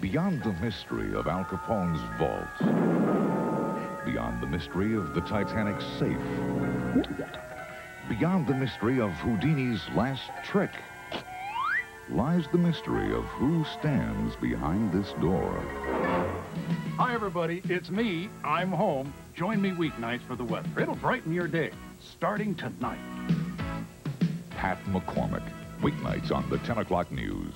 Beyond the mystery of Al Capone's vault. Beyond the mystery of the Titanic safe. Beyond the mystery of Houdini's last trick lies the mystery of who stands behind this door. Hi, everybody. It's me. I'm home. Join me weeknights for the weather. It'll brighten your day, starting tonight. Pat McCormick, weeknights on the 10 o'clock news.